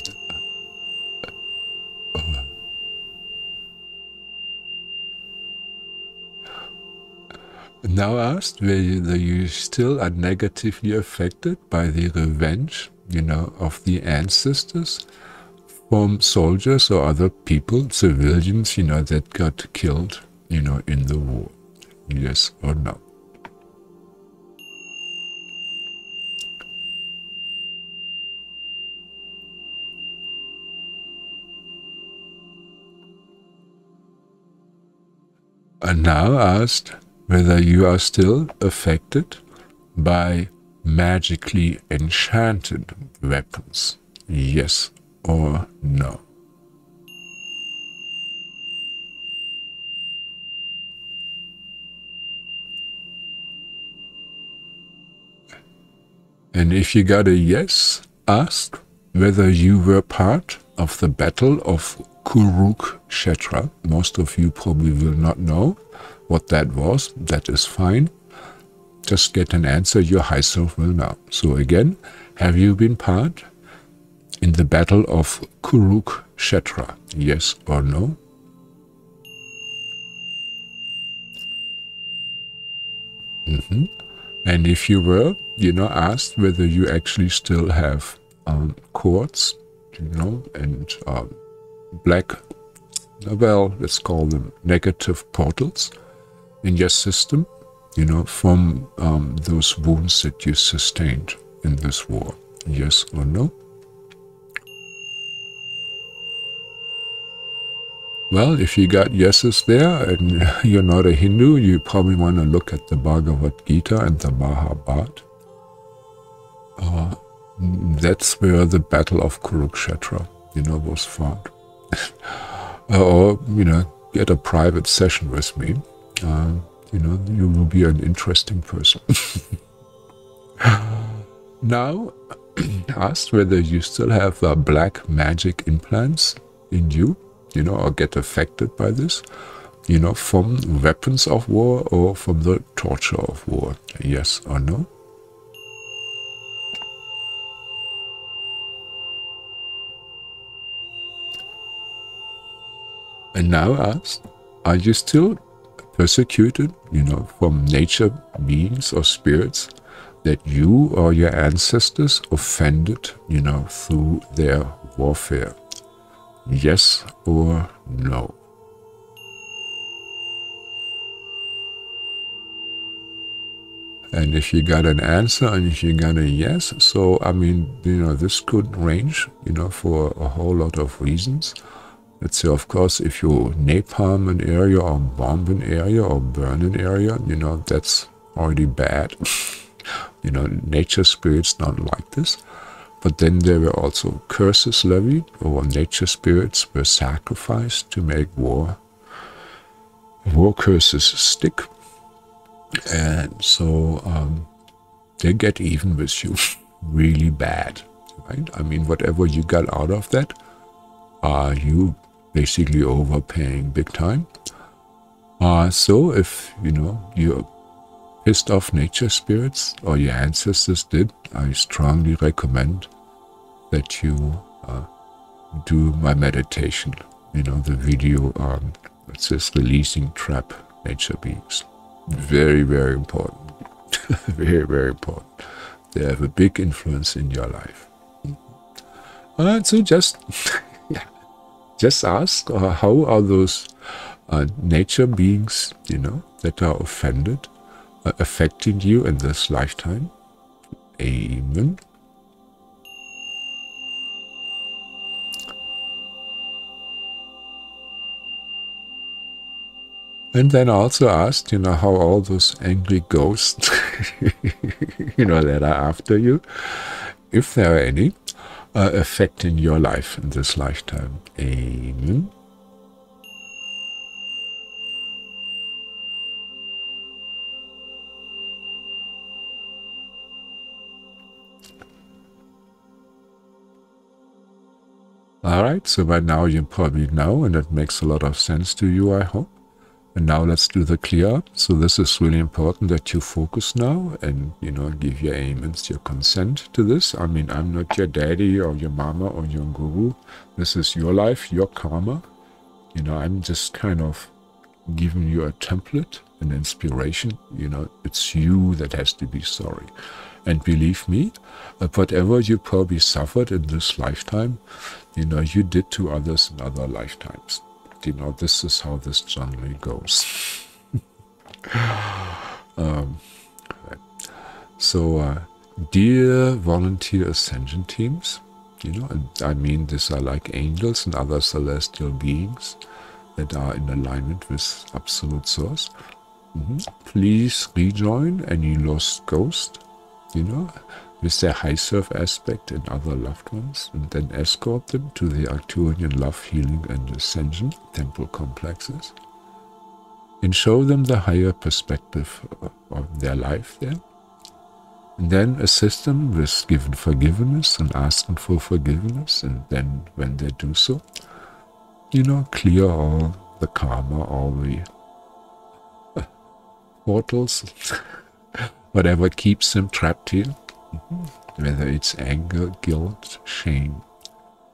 now asked whether you still are negatively affected by the revenge, you know, of the ancestors from soldiers or other people, civilians, you know, that got killed, you know, in the war. Yes or no? And now asked whether you are still affected by magically enchanted weapons. Yes or no? And if you got a yes, ask whether you were part of the Battle of Kurukshetra. Most of you probably will not know what that was. That is fine. Just get an answer your high self will know. So again, have you been part in the Battle of Kurukshetra? Yes or no? Mm -hmm. And if you were, you know, asked whether you actually still have um, cords, you know, and um, black, well, let's call them negative portals in your system, you know, from um, those wounds that you sustained in this war. Yes or no? Well, if you got yeses there and you're not a Hindu, you probably want to look at the Bhagavad Gita and the Mahabharata. Uh, that's where the Battle of Kurukshetra, you know, was fought. or, you know, get a private session with me. Uh, you know, you will be an interesting person. now, asked whether you still have uh, black magic implants in you you know, or get affected by this, you know, from weapons of war or from the torture of war? Yes or no? And now ask, are you still persecuted, you know, from nature beings or spirits that you or your ancestors offended, you know, through their warfare? Yes or no? And if you got an answer and if you got a yes, so I mean, you know, this could range, you know, for a whole lot of reasons. Let's say, of course, if you napalm an area or bomb an area or burn an area, you know, that's already bad. you know, nature spirits don't like this. But then there were also curses levied, or nature spirits were sacrificed to make war war curses stick. And so um, they get even with you really bad, right? I mean, whatever you got out of that, are uh, you basically overpaying big time. Uh, so if, you know, you're pissed off nature spirits or your ancestors did, I strongly recommend that you uh, do my meditation. You know, the video on, it says releasing trap nature beings. Very, very important. very, very important. They have a big influence in your life. Uh, so just, yeah, just ask, uh, how are those uh, nature beings, you know, that are offended, uh, affecting you in this lifetime? Amen. And then also asked, you know, how all those angry ghosts, you know, that are after you, if there are any, are affecting your life in this lifetime. Amen. All right, so by now you probably know, and it makes a lot of sense to you, I hope. And now let's do the clear up. So this is really important that you focus now and, you know, give your amens, your consent to this. I mean, I'm not your daddy or your mama or your guru. This is your life, your karma. You know, I'm just kind of giving you a template, an inspiration. You know, it's you that has to be sorry. And believe me, uh, whatever you probably suffered in this lifetime, you know, you did to others in other lifetimes you know, this is how this generally goes. um, so, uh, dear volunteer ascension teams, you know, and I mean, these are like angels and other celestial beings that are in alignment with Absolute Source. Mm -hmm. Please rejoin any lost ghost, you know, with their high self aspect and other loved ones, and then escort them to the Arcturian love healing and ascension temple complexes, and show them the higher perspective of their life there. And then assist them with giving forgiveness and asking for forgiveness, and then when they do so, you know, clear all the karma, all the portals, whatever keeps them trapped here whether it's anger, guilt, shame,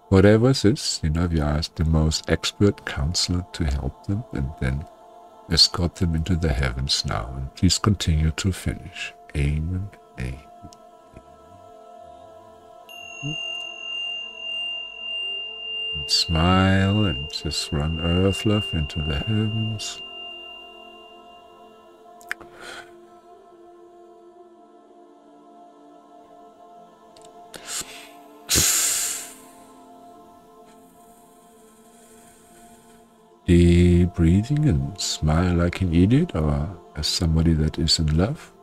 whatever it is, you know, you ask the most expert counselor to help them and then escort them into the heavens now, and please continue to finish. Amen. Amen. And smile and just run earth love into the heavens. Deep breathing and smile like an idiot or as somebody that is in love.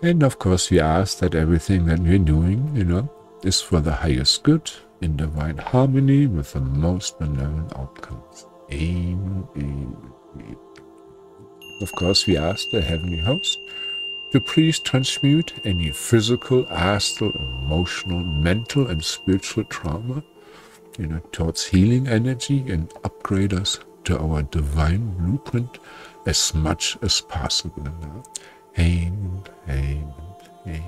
And of course, we ask that everything that we're doing, you know, is for the highest good in divine harmony with the most benevolent outcomes. Amen. Amen. Of course, we ask the heavenly host to please transmute any physical, astral, emotional, mental, and spiritual trauma, you know, towards healing energy and upgrade us to our divine blueprint as much as possible. Amen. Amen. Amen.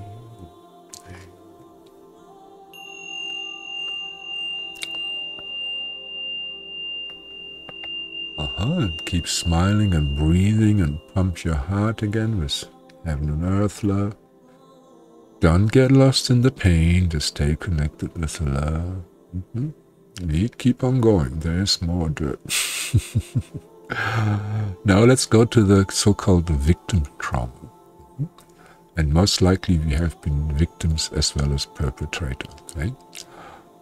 Uh-huh. Keep smiling and breathing and pump your heart again with heaven and earth love. Don't get lost in the pain. Just stay connected with love. Mm-hmm. Need keep on going. There is more dirt. now let's go to the so-called victim trauma. And most likely we have been victims as well as perpetrators, right?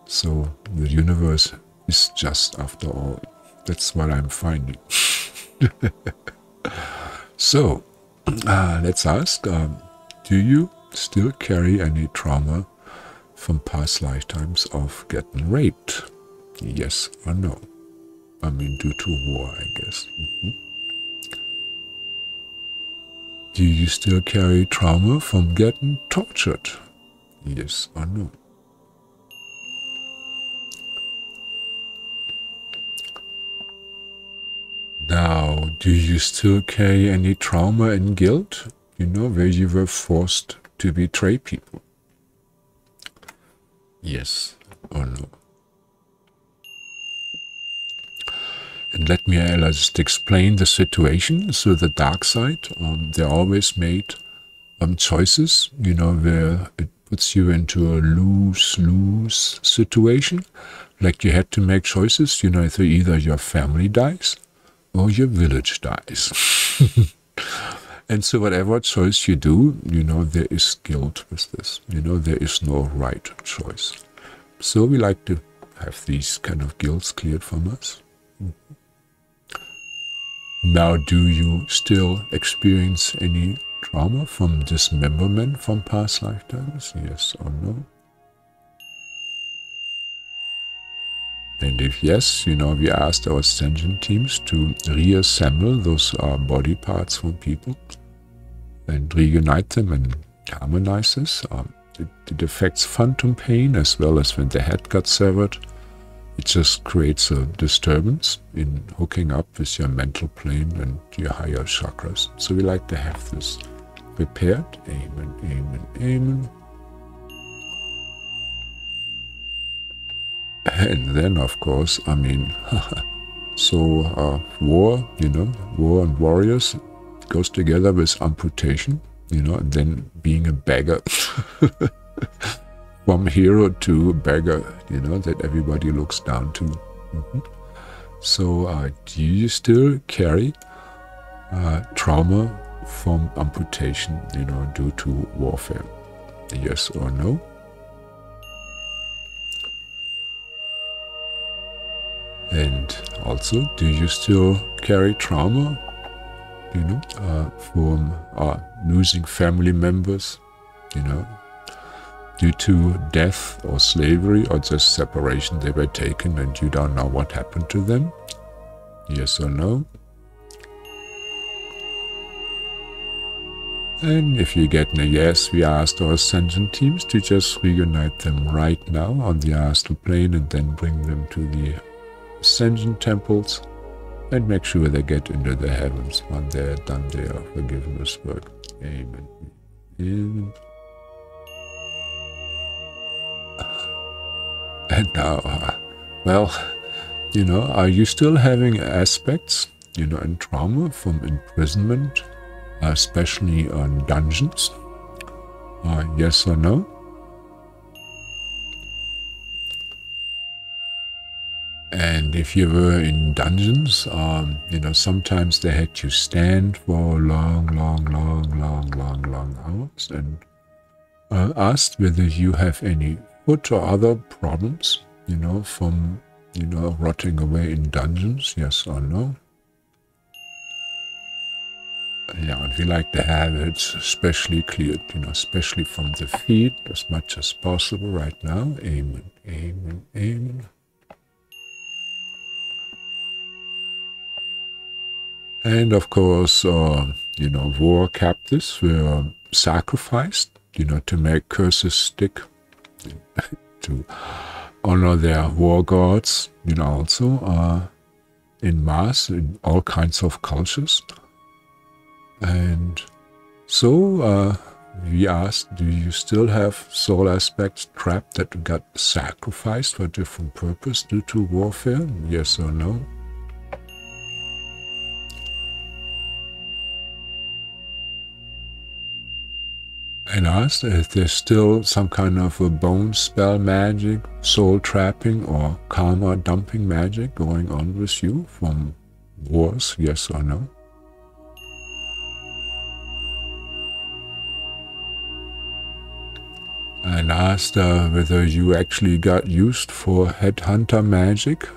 So the universe is just after all that's what I'm finding. so, uh, let's ask um, Do you still carry any trauma from past lifetimes of getting raped? Yes or no? I mean, due to war, I guess. Mm-hmm. Do you still carry trauma from getting tortured? Yes or no? Now, do you still carry any trauma and guilt? You know, where you were forced to betray people? Yes or no? And let me uh, just explain the situation. So the dark side, um, they always made um, choices, you know, where it puts you into a lose-lose situation. Like you had to make choices, you know, either your family dies or your village dies. and so whatever choice you do, you know, there is guilt with this. You know, there is no right choice. So we like to have these kind of guilts cleared from us. Now, do you still experience any trauma from dismemberment from past lifetimes? Yes or no? And if yes, you know, we asked our ascension teams to reassemble those uh, body parts from people and reunite them and harmonize this. Um, it, it, affects phantom pain as well as when the head got severed. It just creates a disturbance in hooking up with your mental plane and your higher chakras. So we like to have this prepared. Amen, amen, amen. And then, of course, I mean, so uh, war, you know, war and warriors goes together with amputation, you know, and then being a beggar. From hero to beggar, you know, that everybody looks down to. Mm -hmm. So, uh, do you still carry uh, trauma from amputation, you know, due to warfare? Yes or no? And also, do you still carry trauma, you know, uh, from uh, losing family members, you know, due to death or slavery or just separation they were taken and you don't know what happened to them? Yes or no? And if you get a yes, we asked our ascension teams to just reunite them right now on the astral plane and then bring them to the ascension temples and make sure they get into the heavens when they're done their forgiveness work. Amen. Amen. And now, uh, well, you know, are you still having aspects, you know, and trauma from imprisonment, especially on dungeons? Uh, yes or no? And if you were in dungeons, um, you know, sometimes they had you stand for long, long, long, long, long, long hours and uh, asked whether you have any foot or other problems, you know, from, you know, rotting away in dungeons, yes or no. Yeah, and we like to have it especially cleared, you know, especially from the feet as much as possible right now. Amen, amen, amen. And of course, uh, you know, war captives were sacrificed, you know, to make curses stick, to honor their war gods, you know, also uh, in mass in all kinds of cultures. And so uh, we asked, do you still have soul aspects trapped that got sacrificed for different purpose due to warfare? Yes or no? And asked if there's still some kind of a bone spell magic, soul trapping, or karma dumping magic going on with you from wars, yes or no? And asked uh, whether you actually got used for headhunter magic.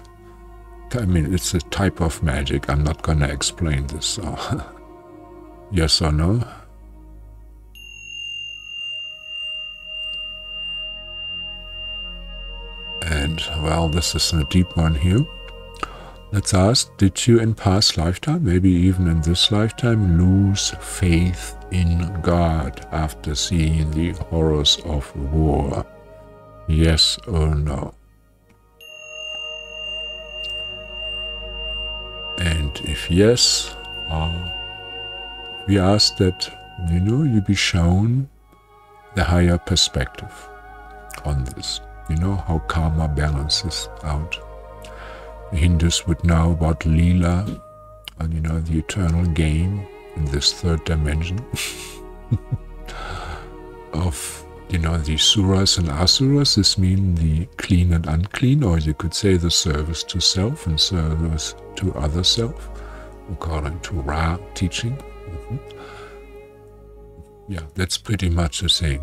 I mean, it's a type of magic. I'm not gonna explain this. Uh, yes or no? Well, this is a deep one here. Let's ask, did you in past lifetime, maybe even in this lifetime, lose faith in God after seeing the horrors of war? Yes or no? And if yes, uh, we ask that, you know, you be shown the higher perspective on this. You know how karma balances out. The Hindus would know about Leela and you know the eternal game in this third dimension of you know the suras and asuras. This mean the clean and unclean, or you could say the service to self and service to other self, according to Ra teaching. Mm -hmm. Yeah, that's pretty much the same,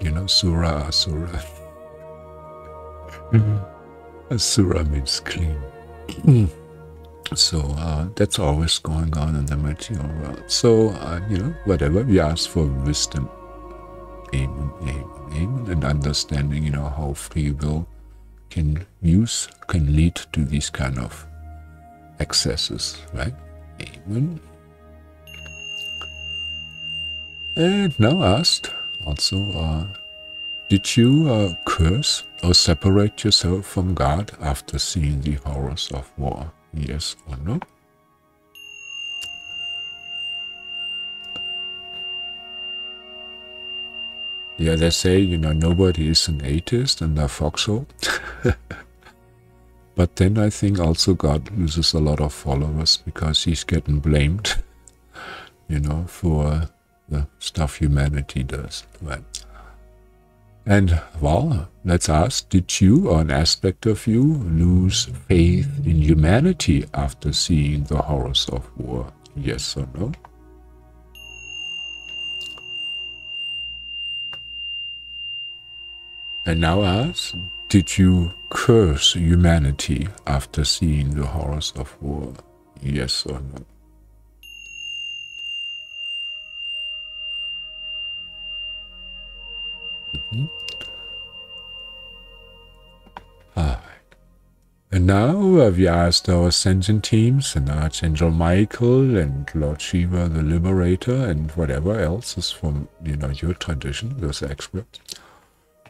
you know, sura asura. Mm-hmm. Asura means clean. Mm. so uh, that's always going on in the material world. So, uh, you know, whatever, we ask for wisdom. Amen, amen, amen. And understanding, you know, how free will can use, can lead to these kind of excesses, right? Amen. And now asked also, uh, did you uh, curse or separate yourself from God after seeing the horrors of war? Yes or no? Yeah, they say, you know, nobody is an atheist in their foxhole. but then I think also God loses a lot of followers because he's getting blamed, you know, for the stuff humanity does. Right? And well, let's ask, did you or an aspect of you lose faith in humanity after seeing the horrors of war? Yes or no? And now ask, did you curse humanity after seeing the horrors of war? Yes or no? Mm -hmm. And now uh, we asked our ascension teams and Archangel Michael and Lord Shiva, the Liberator, and whatever else is from you know your tradition, those experts,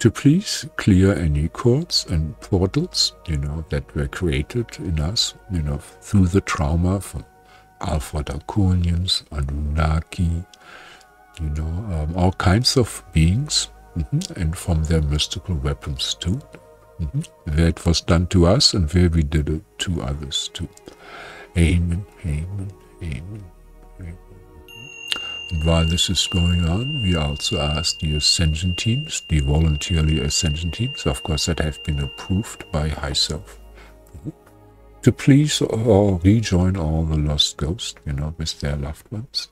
to please clear any courts and portals, you know, that were created in us, you know, through the trauma from Alpha Draconians, Anunnaki, you know, um, all kinds of beings, mm -hmm, and from their mystical weapons too Mm -hmm. It was done to us and where we did it to others too. Amen, amen, amen. And while this is going on, we also ask the ascension teams, the voluntarily ascension teams, of course, that have been approved by High Self, to please or rejoin all the lost ghosts, you know, with their loved ones.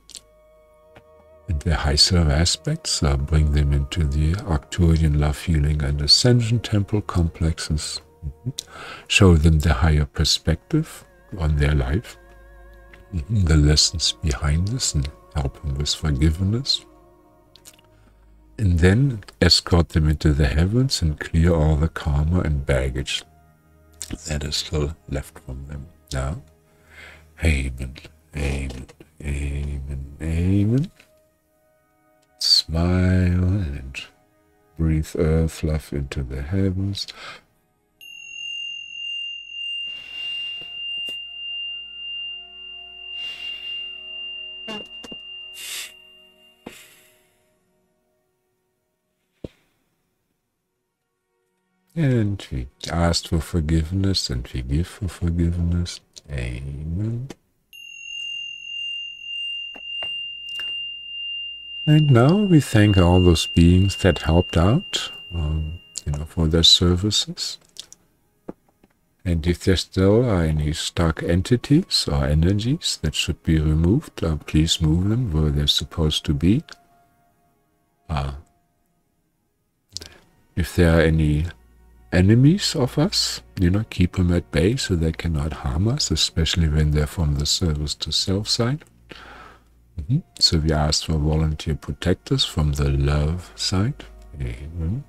High self aspects, uh, bring them into the Arcturian love healing and ascension temple complexes, mm -hmm. show them the higher perspective on their life, mm -hmm. the lessons behind this, and help them with forgiveness. And then escort them into the heavens and clear all the karma and baggage that is still left from them now. Amen, amen, amen, amen. Smile and breathe earth love into the heavens. And we ask for forgiveness and we give for forgiveness. Amen. And now we thank all those beings that helped out, um, you know, for their services. And if there still are any stuck entities or energies that should be removed, uh, please move them where they're supposed to be. Uh, if there are any enemies of us, you know, keep them at bay so they cannot harm us, especially when they're from the service to self side. Mm -hmm. So we ask for volunteer protectors from the love side. Amen.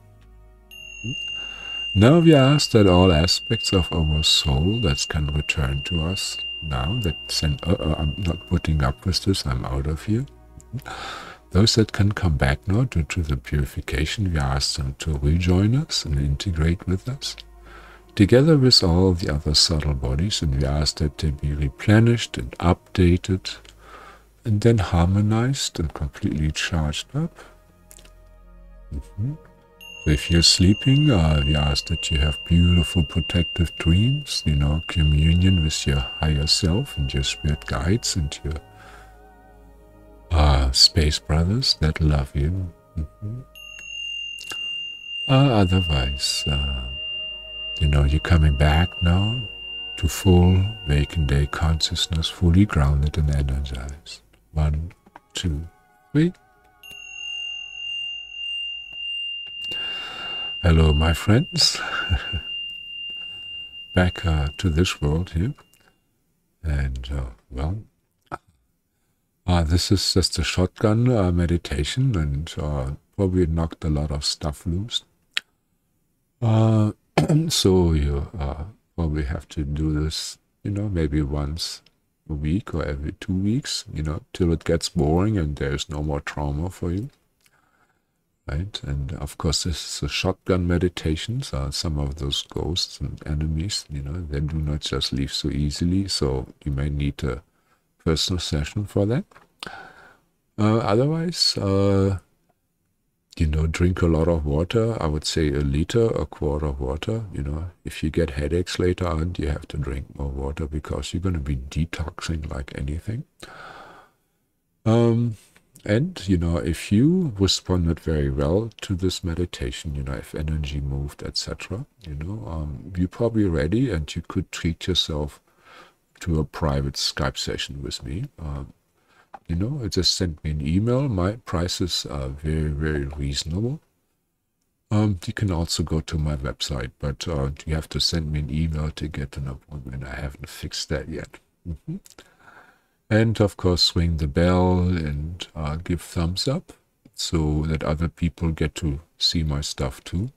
Now we ask that all aspects of our soul that can return to us now that send, uh, uh, I'm not putting up with this, I'm out of here. Those that can come back now due to the purification, we ask them to rejoin us and integrate with us, together with all the other subtle bodies, and we ask that they be replenished and updated, and then harmonized and completely charged up. Mm -hmm. So if you're sleeping, uh, we ask that you have beautiful protective dreams, you know, communion with your higher self and your spirit guides and your uh, space brothers that love you. Mm -hmm. uh, otherwise, uh, you know, you're coming back now to full waking day consciousness, fully grounded and energized. One, two, three. Hello, my friends. Back uh, to this world here. And, uh, well, uh, this is just a shotgun uh, meditation and uh, probably knocked a lot of stuff loose. Uh, so you uh, probably have to do this, you know, maybe once week or every two weeks, you know, till it gets boring and there's no more trauma for you. Right? And of course, this is a shotgun meditation. So some of those ghosts and enemies, you know, they do not just leave so easily. So you may need a personal session for that. Uh, otherwise, uh, you know, drink a lot of water. I would say a liter, a quart of water. You know, if you get headaches later on, you have to drink more water because you're going to be detoxing like anything. Um, and, you know, if you responded very well to this meditation, you know, if energy moved, etc., you know, um, you're probably ready and you could treat yourself to a private Skype session with me. Um, you know, it just sent me an email. My prices are very, very reasonable. Um, you can also go to my website, but uh, you have to send me an email to get an appointment. I haven't fixed that yet. Mm -hmm. And of course, ring the bell and uh, give thumbs up so that other people get to see my stuff too.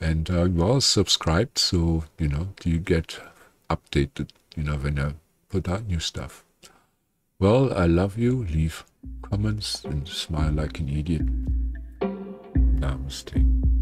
And uh, you all subscribed, so you know you get updated. You know when I put out new stuff. Well, I love you. Leave comments and smile like an idiot. Namaste.